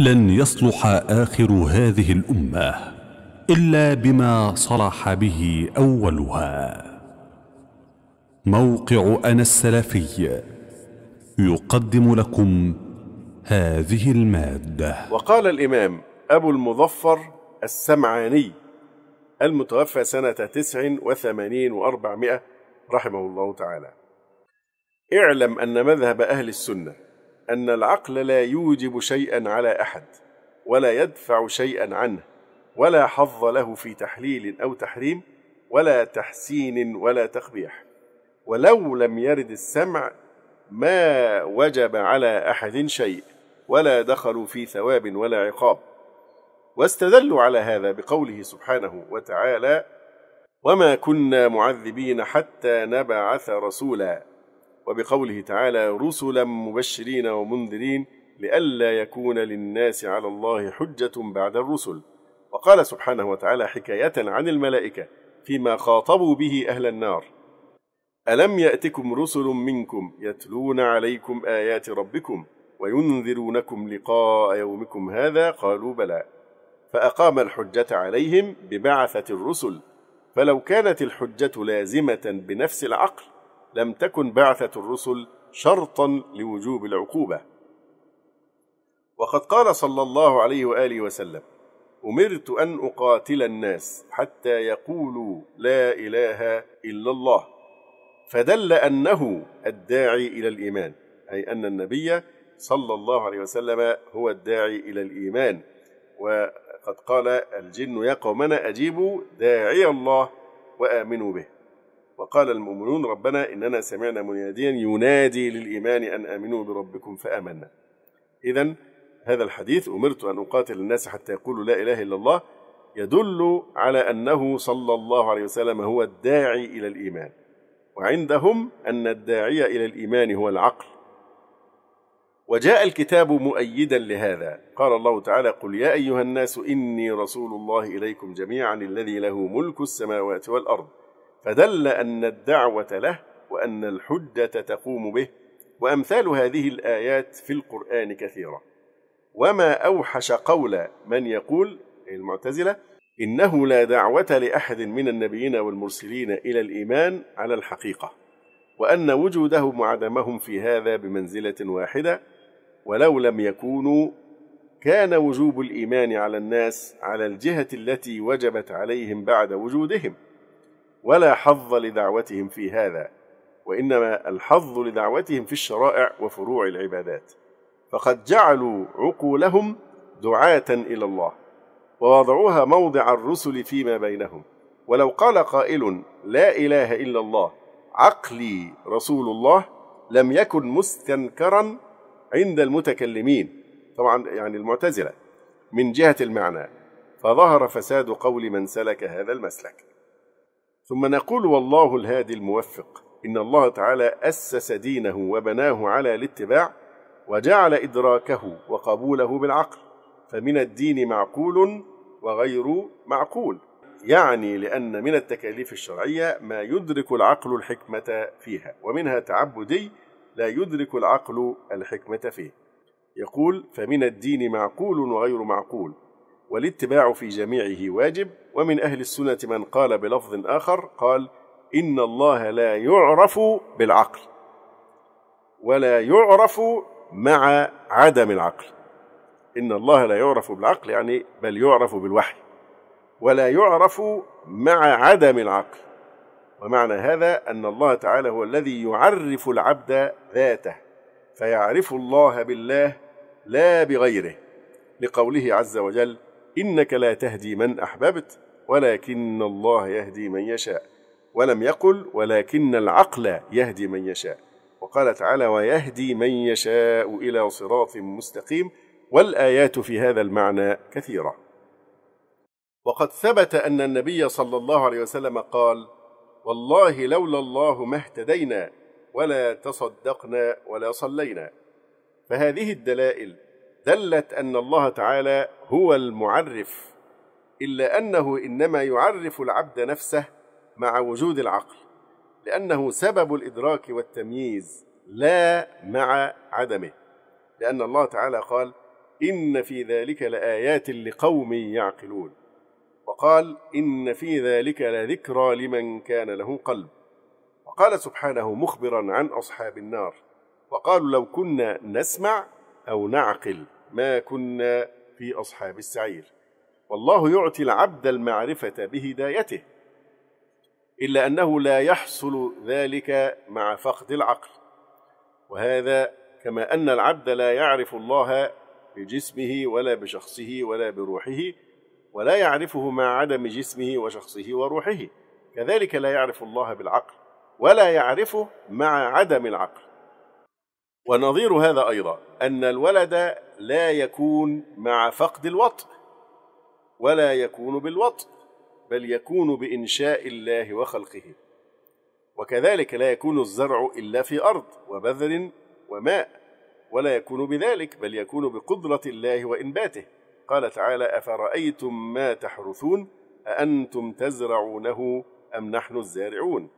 لن يصلح آخر هذه الأمة إلا بما صلح به أولها. موقع أنا السلفي يقدم لكم هذه المادة. وقال الإمام أبو المظفر السمعاني المتوفى سنة تسع وثمانين وأربعمائة رحمه الله تعالى. اعلم أن مذهب أهل السنة أن العقل لا يوجب شيئا على أحد ولا يدفع شيئا عنه ولا حظ له في تحليل أو تحريم ولا تحسين ولا تقبيح. ولو لم يرد السمع ما وجب على أحد شيء ولا دخلوا في ثواب ولا عقاب. واستدلوا على هذا بقوله سبحانه وتعالى وما كنا معذبين حتى نبعث رسولا وبقوله تعالى رسلا مبشرين ومنذرين لئلا يكون للناس على الله حجة بعد الرسل. وقال سبحانه وتعالى حكاية عن الملائكة فيما خاطبوا به أهل النار. ألم يأتكم رسل منكم يتلون عليكم آيات ربكم وينذرونكم لقاء يومكم هذا؟ قالوا بلى. فأقام الحجة عليهم ببعثة الرسل. فلو كانت الحجة لازمة بنفس العقل لم تكن بعثة الرسل شرطا لوجوب العقوبة. وقد قال صلى الله عليه وآله وسلم أمرت أن أقاتل الناس حتى يقولوا لا إله إلا الله. فدل أنه الداعي إلى الإيمان أي أن النبي صلى الله عليه وسلم هو الداعي إلى الإيمان. وقد قال الجن يا قومنا أجيبوا داعي الله وآمنوا به. وقال المؤمنون ربنا إننا سمعنا مناديا ينادي للإيمان أن آمنوا بربكم فآمنا. إذا هذا الحديث أمرت أن أقاتل الناس حتى يقولوا لا إله إلا الله يدل على أنه صلى الله عليه وسلم هو الداعي إلى الإيمان وعندهم أن الداعي إلى الإيمان هو العقل. وجاء الكتاب مؤيدا لهذا قال الله تعالى قل يا أيها الناس إني رسول الله إليكم جميعا الذي له ملك السماوات والأرض فدل أن الدعوة له وأن الحجة تقوم به وأمثال هذه الآيات في القرآن كثيرة. وما أوحش قول من يقول المعتزلة إنه لا دعوة لأحد من النبيين والمرسلين إلى الإيمان على الحقيقة وأن وجودهم وعدمهم في هذا بمنزلة واحدة ولو لم يكونوا كان وجوب الإيمان على الناس على الجهة التي وجبت عليهم بعد وجودهم. ولا حظ لدعوتهم في هذا وإنما الحظ لدعوتهم في الشرائع وفروع العبادات. فقد جعلوا عقولهم دعاة إلى الله ووضعوها موضع الرسل فيما بينهم. ولو قال قائل لا إله إلا الله عقلي رسول الله لم يكن مستنكرا عند المتكلمين. طبعا يعني المعتزلة من جهة المعنى فظهر فساد قول من سلك هذا المسلك. ثم نقول والله الهادي الموفق إن الله تعالى أسس دينه وبناه على الاتباع وجعل إدراكه وقبوله بالعقل فمن الدين معقول وغير معقول يعني لأن من التكاليف الشرعية ما يدرك العقل الحكمة فيها ومنها تعبدي لا يدرك العقل الحكمة فيه. يقول فمن الدين معقول وغير معقول. والاتباع في جميعه واجب ومن أهل السنة من قال بلفظ آخر قال إن الله لا يعرف بالعقل ولا يعرف مع عدم العقل. إن الله لا يعرف بالعقل يعني بل يعرف بالوحي ولا يعرف مع عدم العقل. ومعنى هذا أن الله تعالى هو الذي يعرف العبد ذاته فيعرف الله بالله لا بغيره لقوله عز وجل إنك لا تهدي من أحببت ولكن الله يهدي من يشاء. ولم يقل ولكن العقل يهدي من يشاء. وقال تعالى ويهدي من يشاء إلى صراط مستقيم. والآيات في هذا المعنى كثيرة. وقد ثبت أن النبي صلى الله عليه وسلم قال والله لولا الله ما اهتدينا ولا تصدقنا ولا صلينا. فهذه الدلائل دلت أن الله تعالى هو المعرف إلا أنه إنما يعرف العبد نفسه مع وجود العقل لأنه سبب الإدراك والتمييز لا مع عدمه لأن الله تعالى قال إن في ذلك لآيات لقوم يعقلون وقال إن في ذلك لذكرى لمن كان له قلب وقال سبحانه مخبرا عن أصحاب النار وقالوا لو كنا نسمع أو نعقل. ما كنا في أصحاب السعير. والله يعطي العبد المعرفة بهدايته إلا أنه لا يحصل ذلك مع فقد العقل. وهذا كما أن العبد لا يعرف الله بجسمه ولا بشخصه ولا بروحه ولا يعرفه مع عدم جسمه وشخصه وروحه. كذلك لا يعرف الله بالعقل ولا يعرفه مع عدم العقل. ونظير هذا أيضا أن الولد لا يكون مع فقد الوطء ولا يكون بالوطء بل يكون بإنشاء الله وخلقه. وكذلك لا يكون الزرع إلا في أرض وبذر وماء ولا يكون بذلك بل يكون بقدرة الله وإنباته. قال تعالى أفرأيتم ما تحرثون؟ أأنتم تزرعونه أم نحن الزارعون؟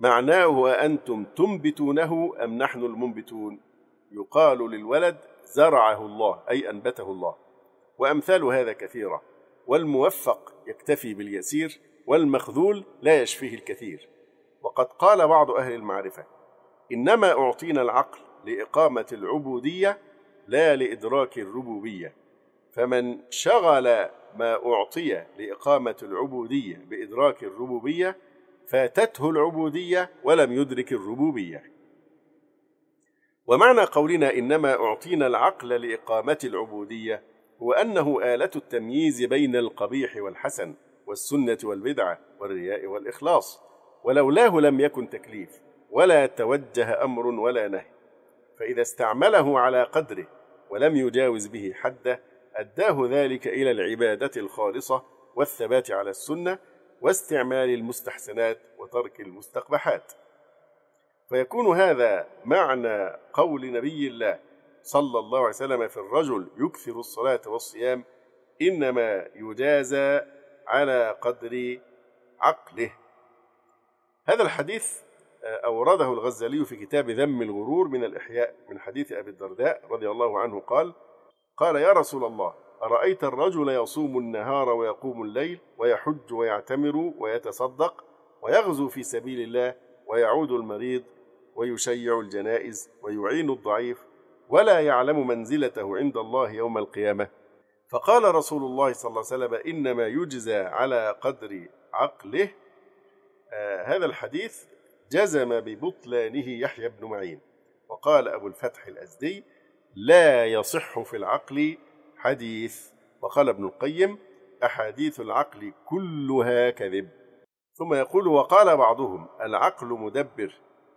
معناه أأنتم تنبتونه أم نحن المنبتون؟ يقال للولد زرعه الله أي أنبته الله. وأمثال هذا كثيرة. والموفق يكتفي باليسير والمخذول لا يشفيه الكثير. وقد قال بعض أهل المعرفة إنما أعطينا العقل لإقامة العبودية لا لإدراك الربوبية. فمن شغل ما أعطي لإقامة العبودية بإدراك الربوبية فاتته العبودية ولم يدرك الربوبية. ومعنى قولنا إنما أعطينا العقل لإقامة العبودية هو أنه آلة التمييز بين القبيح والحسن والسنة والبدعة والرياء والإخلاص ولولاه لم يكن تكليف ولا توجه أمر ولا نهي. فإذا استعمله على قدره ولم يجاوز به حده أداه ذلك إلى العبادة الخالصة والثبات على السنة واستعمال المستحسنات وترك المستقبحات. فيكون هذا معنى قول نبي الله صلى الله عليه وسلم في الرجل يكثر الصلاة والصيام إنما يجازى على قدر عقله. هذا الحديث آه، أورده الغزالي في كتاب ذم الغرور من الإحياء من حديث أبي الدرداء رضي الله عنه قال قال يا رسول الله أرأيت الرجل يصوم النهار ويقوم الليل ويحج ويعتمر ويتصدق ويغزو في سبيل الله ويعود المريض ويشيع الجنائز ويعين الضعيف ولا يعلم منزلته عند الله يوم القيامة. فقال رسول الله صلى الله عليه وسلم إنما يجزى على قدر عقله. آه هذا الحديث جزم ببطلانه يحيى بن معين. وقال أبو الفتح الأزدي لا يصح في العقل حديث. وقال ابن القيم أحاديث العقل كلها كذب. ثم يقول وقال بعضهم العقل مدبر.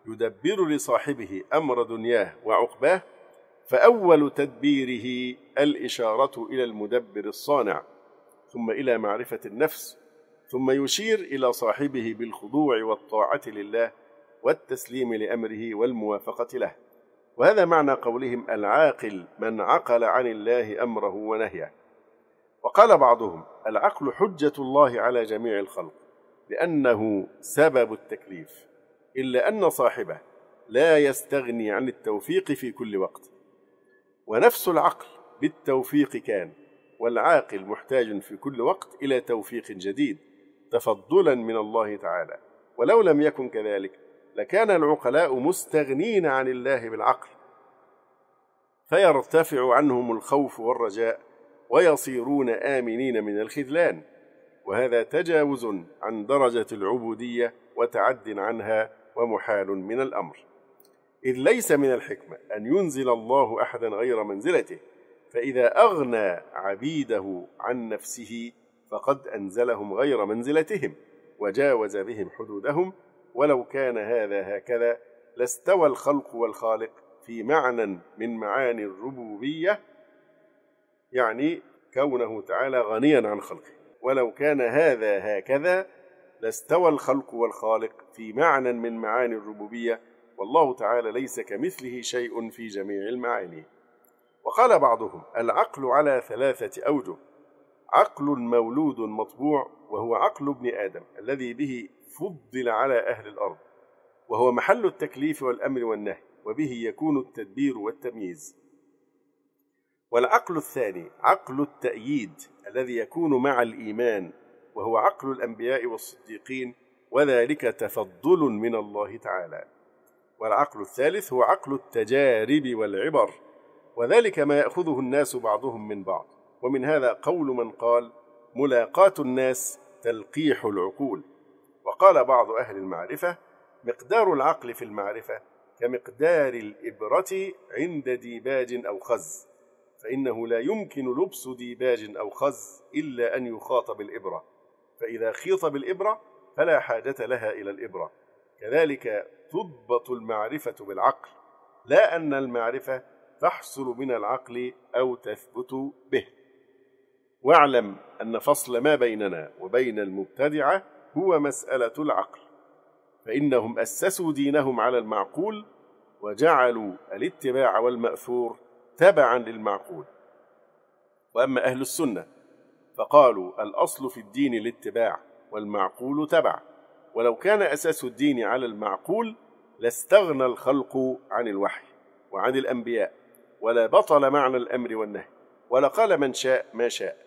يدبر لصاحبه أمر دنياه وعقباه فأول تدبيره الإشارة إلى المدبر الصانع ثم إلى معرفة النفس ثم يشير إلى صاحبه بالخضوع والطاعة لله والتسليم لأمره والموافقة له. وهذا معنى قولهم العاقل من عقل عن الله أمره ونهيه. وقال بعضهم العقل حجة الله على جميع الخلق لأنه سبب التكليف. إلا أن صاحبه لا يستغني عن التوفيق في كل وقت. ونفس العقل بالتوفيق كان والعاقل محتاج في كل وقت إلى توفيق جديد تفضلا من الله تعالى. ولو لم يكن كذلك لكان العقلاء مستغنين عن الله بالعقل. فيرتفع عنهم الخوف والرجاء ويصيرون آمنين من الخذلان. وهذا تجاوز عن درجة العبودية وتعد عنها ومحال من الأمر. إذ ليس من الحكمة أن ينزل الله أحدا غير منزلته فإذا أغنى عبيده عن نفسه فقد أنزلهم غير منزلتهم وجاوز بهم حدودهم. ولو كان هذا هكذا لاستوى الخلق والخالق في معنى من معاني الربوبية يعني كونه تعالى غنيا عن خلقه. ولو كان هذا هكذا لاستوى الخلق والخالق في معنى من معاني الربوبية والله تعالى ليس كمثله شيء في جميع المعاني. وقال بعضهم العقل على ثلاثة أوجه. عقل مولود مطبوع وهو عقل ابن آدم الذي به فضل على أهل الأرض وهو محل التكليف والأمر والنهي وبه يكون التدبير والتمييز. والعقل الثاني عقل التأييد الذي يكون مع الإيمان. وهو عقل الأنبياء والصديقين وذلك تفضل من الله تعالى. والعقل الثالث هو عقل التجارب والعبر وذلك ما يأخذه الناس بعضهم من بعض. ومن هذا قول من قال ملاقاة الناس تلقيح العقول. وقال بعض أهل المعرفة مقدار العقل في المعرفة كمقدار الإبرة عند ديباج أو خز. فإنه لا يمكن لبس ديباج أو خز إلا أن يخاط بالإبرة. فإذا خيط بالإبرة فلا حاجة لها إلى الإبرة. كذلك تضبط المعرفة بالعقل. لا أن المعرفة تحصل من العقل أو تثبت به. واعلم أن فصل ما بيننا وبين المبتدعة هو مسألة العقل. فإنهم أسسوا دينهم على المعقول وجعلوا الاتباع والمأثور تبعا للمعقول. وأما أهل السنة فقالوا الأصل في الدين الاتباع والمعقول تبع. ولو كان أساس الدين على المعقول لاستغنى الخلق عن الوحي وعن الأنبياء ولا بطل معنى الأمر والنهي ولقال من شاء ما شاء.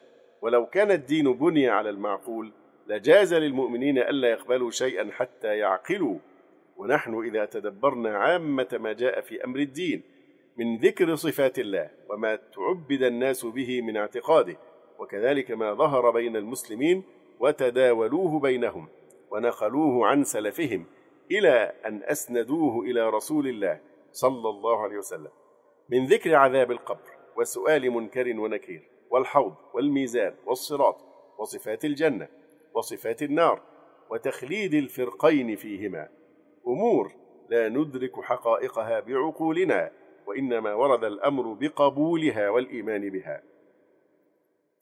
ولو كان الدين بني على المعقول لجاز للمؤمنين ألا يقبلوا شيئا حتى يعقلوا. ونحن إذا تدبرنا عامة ما جاء في أمر الدين من ذكر صفات الله وما تعبد الناس به من اعتقاده. وكذلك ما ظهر بين المسلمين وتداولوه بينهم ونقلوه عن سلفهم إلى أن أسندوه إلى رسول الله صلى الله عليه وسلم من ذكر عذاب القبر وسؤال منكر ونكير والحوض والميزان والصراط وصفات الجنة وصفات النار وتخليد الفرقين فيهما أمور لا ندرك حقائقها بعقولنا وإنما ورد الأمر بقبولها والإيمان بها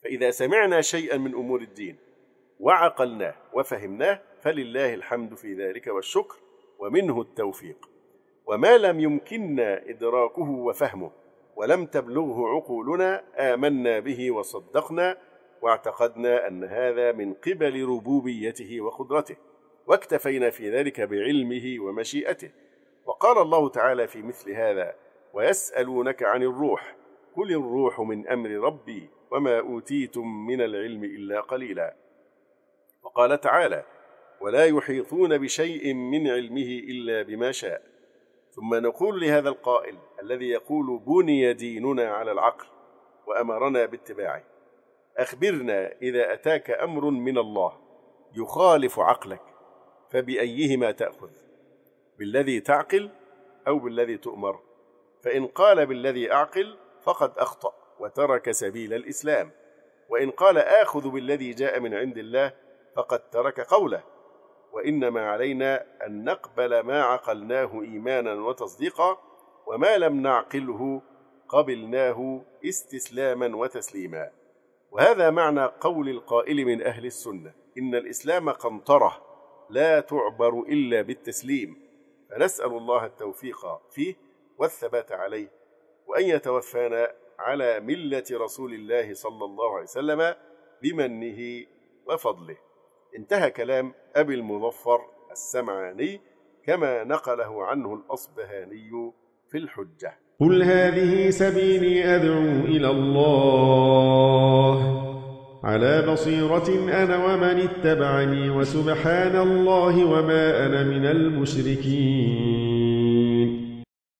فإذا سمعنا شيئا من أمور الدين وعقلناه وفهمناه فلله الحمد في ذلك والشكر ومنه التوفيق. وما لم يمكننا إدراكه وفهمه ولم تبلغه عقولنا آمنا به وصدقنا واعتقدنا أن هذا من قبل ربوبيته وقدرته واكتفينا في ذلك بعلمه ومشيئته. وقال الله تعالى في مثل هذا ويسألونك عن الروح قل الروح من أمر ربي وما أوتيتم من العلم إلا قليلا. وقال تعالى ولا يحيطون بشيء من علمه إلا بما شاء. ثم نقول لهذا القائل الذي يقول بني ديننا على العقل وأمرنا باتباعه. أخبرنا إذا أتاك أمر من الله يخالف عقلك فبأيهما تأخذ؟ بالذي تعقل أو بالذي تؤمر؟ فإن قال بالذي أعقل فقد أخطأ. وترك سبيل الإسلام وإن قال آخذ بالذي جاء من عند الله فقد ترك قوله وإنما علينا أن نقبل ما عقلناه إيمانا وتصديقا وما لم نعقله قبلناه استسلاما وتسليما. وهذا معنى قول القائل من أهل السنة إن الإسلام قنطرة لا تعبر إلا بالتسليم فنسأل الله التوفيق فيه والثبات عليه وأن يتوفانا على ملة رسول الله صلى الله عليه وسلم بمنه وفضله. انتهى كلام أبي المظفر السمعاني كما نقله عنه الأصبهاني في الحجة. قل هذه سبيلي أدعو إلى الله. على بصيرة أنا ومن اتبعني وسبحان الله وما أنا من المشركين.